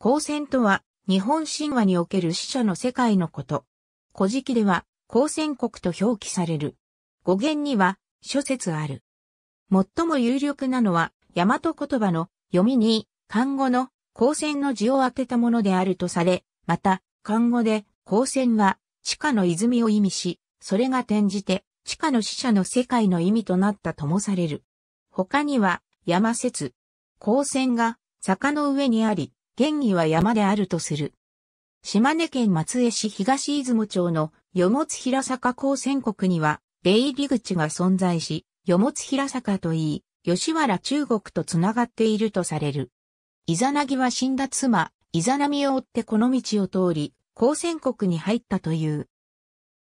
光線とは日本神話における死者の世界のこと。古事記では光線国と表記される。語源には諸説ある。最も有力なのは大和言葉の読みに漢語の光線の字を当てたものであるとされ、また漢語で光線は地下の泉を意味し、それが転じて地下の死者の世界の意味となったともされる。他には山説、光線が坂の上にあり、現義は山であるとする。島根県松江市東出雲町のよもつ平坂高専国には、出入り口が存在し、よもつ平坂といい、吉原中国とつながっているとされる。イザナギは死んだ妻、イザナミを追ってこの道を通り、高専国に入ったという。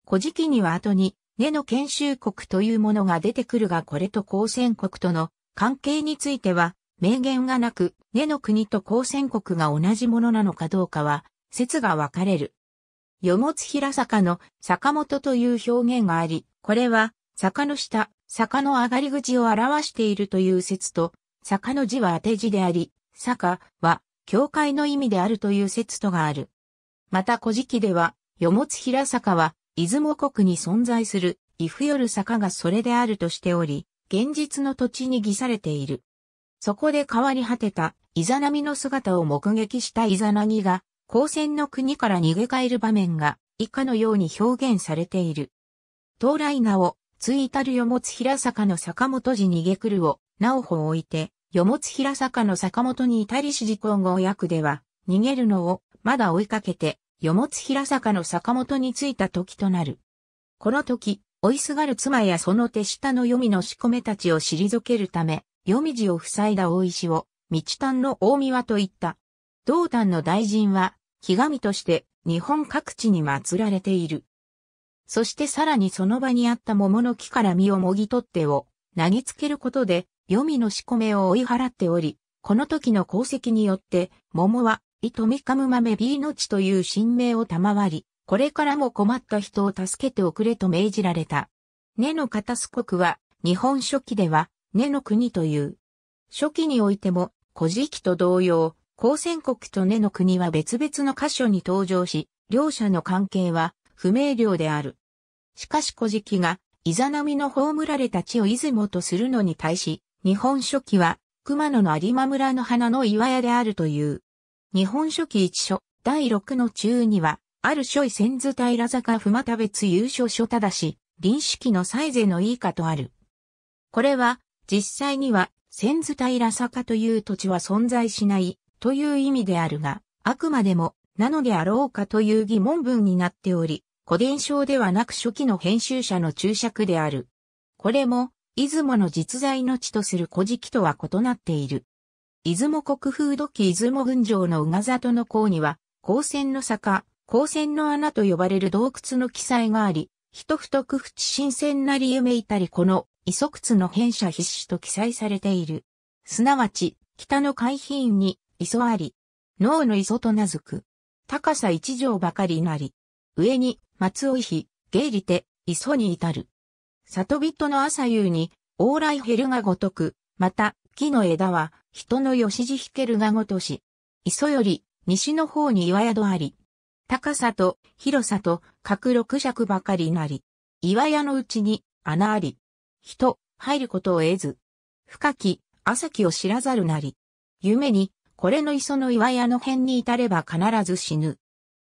古事記には後に、根の研修国というものが出てくるがこれと高専国との関係については、明言がなく、根の国と高専国が同じものなのかどうかは、説が分かれる。よもつ平坂の坂本という表現があり、これは坂の下、坂の上がり口を表しているという説と、坂の字は当て字であり、坂は教会の意味であるという説とがある。また古事記では、よもつ平坂は、出雲国に存在する、イフヨル坂がそれであるとしており、現実の土地に偽されている。そこで変わり果てた、イザナミの姿を目撃したイザナギが、光線の国から逃げ帰る場面が、以下のように表現されている。東来名を、ついたるよもつ平坂の坂本寺逃げ来るを、なおほ置いて、よもつ平坂の坂本に至りし時皇后役では、逃げるのを、まだ追いかけて、よもつ平坂の坂本に着いた時となる。この時、追いすがる妻やその手下の黄泉の仕込めたちを退けるため、夜道を塞いだ大石を、道丹の大宮と言った。道丹の大臣は、木神として日本各地に祀られている。そしてさらにその場にあった桃の木から実をもぎ取ってを投げつけることで、黄泉の仕込めを追い払っており、この時の功績によって、桃は、糸みかむ豆ビーの地という神名を賜り、これからも困った人を助けておくれと命じられた。根の片す国は、日本書紀では、根の国という。初期においても、古事記と同様、光線国と根の国は別々の箇所に登場し、両者の関係は不明瞭である。しかし古事記が、イザナミの葬られた地を出雲とするのに対し、日本書紀は、熊野の有馬村の花の岩屋であるという。日本書紀一書、第六の中には、ある書位千図平坂不又別優勝書ただし、臨式のサイゼのいいかとある。これは、実際には、千津平坂という土地は存在しないという意味であるが、あくまでも、なのであろうかという疑問文になっており、古伝承ではなく初期の編集者の注釈である。これも、出雲の実在の地とする古事記とは異なっている。出雲国風土記出雲群城の宇賀里の甲には、光線の坂、光線の穴と呼ばれる洞窟の記載があり、一太く淵新鮮なり夢いたりこの遺足窟の変者必至と記載されている。すなわち、北の海浜に、磯あり、脳の磯と名付く。高さ一畳ばかりなり、上に、松尾比、芸利て、磯に至る。里人の朝夕に、往来減るがごとく、また、木の枝は、人の吉地引けるがごとし、磯より、西の方に岩宿あり、高さと広さと角六尺ばかりなり、岩屋のうちに穴あり、人、入ることを得ず、深き、朝きを知らざるなり、夢に、これの磯の岩屋の辺に至れば必ず死ぬ。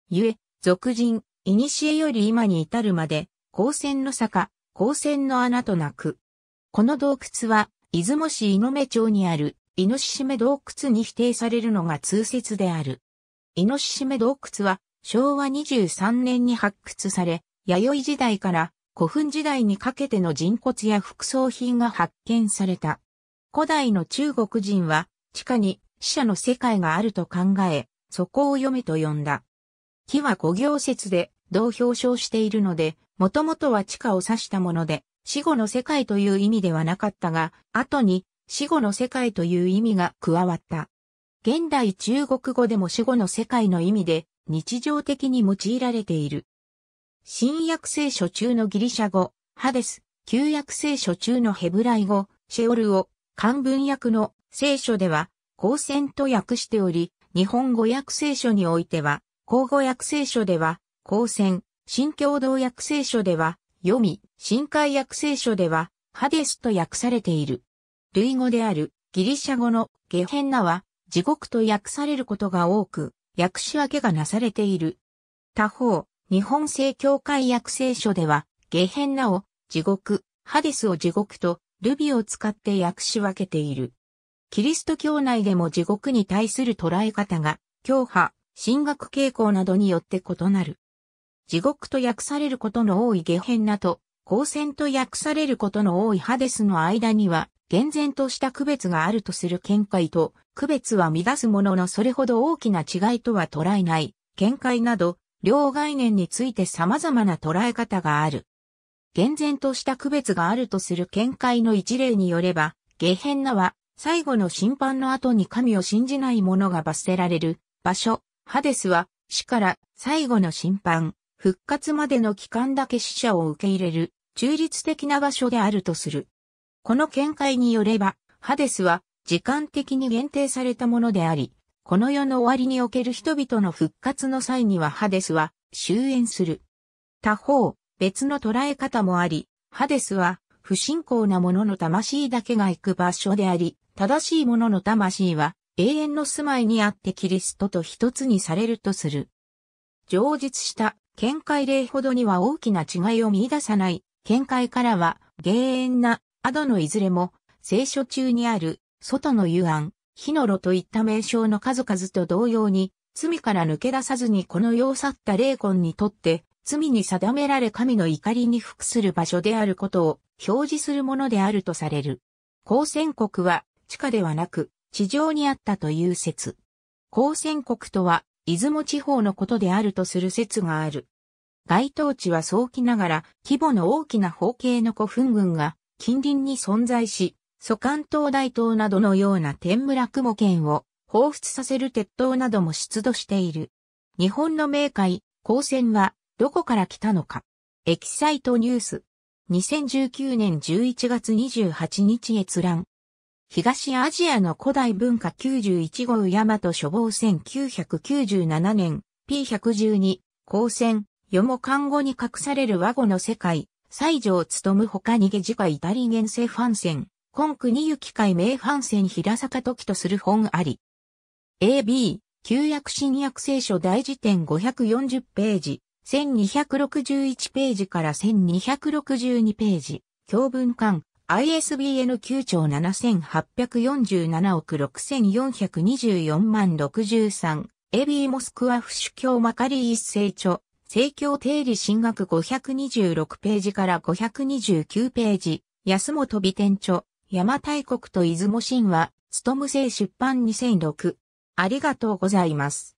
ゆえ、俗人、古より今に至るまで、光線の坂、光線の穴と泣く。この洞窟は、出雲市井目町にある、イノシシメ洞窟に否定されるのが通説である。イノシシメ洞窟は、昭和23年に発掘され、弥生時代から古墳時代にかけての人骨や副葬品が発見された。古代の中国人は地下に死者の世界があると考え、そこを読めと呼んだ。木は古行説で同表彰しているので、もともとは地下を指したもので、死後の世界という意味ではなかったが、後に死後の世界という意味が加わった。現代中国語でも死後の世界の意味で日常的に用いられている。新約聖書中のギリシャ語、ハデス、旧約聖書中のヘブライ語、シェオルを漢文訳の聖書では、光線と訳しており、日本語訳聖書においては、口語訳聖書では、光線、新共同訳聖書では、読み、新海訳聖書では、ハデスと訳されている。類語であるギリシャ語のゲヘンナは地獄と訳されることが多く、訳し分けがなされている。他方、日本正教会訳聖書では、ゲヘンナを地獄、ハデスを地獄とルビを使って訳し分けている。キリスト教内でも地獄に対する捉え方が、教派、神学傾向などによって異なる。地獄と訳されることの多いゲヘンナと、光線と訳されることの多いハデスの間には、厳然とした区別があるとする見解と、区別は乱すもののそれほど大きな違いとは捉えない、見解など、両概念について様々な捉え方がある。厳然とした区別があるとする見解の一例によれば、ゲヘンナは最後の審判の後に神を信じない者が罰せられる場所、ハデスは死から最後の審判、復活までの期間だけ死者を受け入れる中立的な場所であるとする。この見解によれば、ハデスは時間的に限定されたものであり、この世の終わりにおける人々の復活の際にはハデスは終焉する。他方、別の捉え方もあり、ハデスは不信仰な者の魂だけが行く場所であり、正しい者の魂は永遠の住まいにあってキリストと一つにされるとする。上述した見解例ほどには大きな違いを見出さない見解からは、芸遠な、アドのいずれも、聖書中にある、外の幽暗、火の炉といった名称の数々と同様に、罪から抜け出さずにこの世を去った霊魂にとって、罪に定められ神の怒りに服する場所であることを表示するものであるとされる。光線国は地下ではなく地上にあったという説。光線国とは出雲地方のことであるとする説がある。該当地は早期ながら規模の大きな方形の古墳群が近隣に存在し、蘇関東大島などのような天村雲圏を彷彿させる鉄塔なども出土している。日本の冥界、光線はどこから来たのか。エキサイトニュース。2019年11月28日閲覧。東アジアの古代文化91号大和処方1997年 P112 光線世も看護に隠される和語の世界西条務む他に下次回イタリゲンセファンセン今国行き会名ファンセン平坂時とする本あり。AB 旧約新約聖書大辞典540ページ。1261ページから1262ページ。教文館。ISBN 9兆7847億6424万63、エビーモスクワフ主教マカリー一世著、政教定理進学526ページから529ページ、安本美天著、山大国と出雲神話、務む製出版2006。ありがとうございます。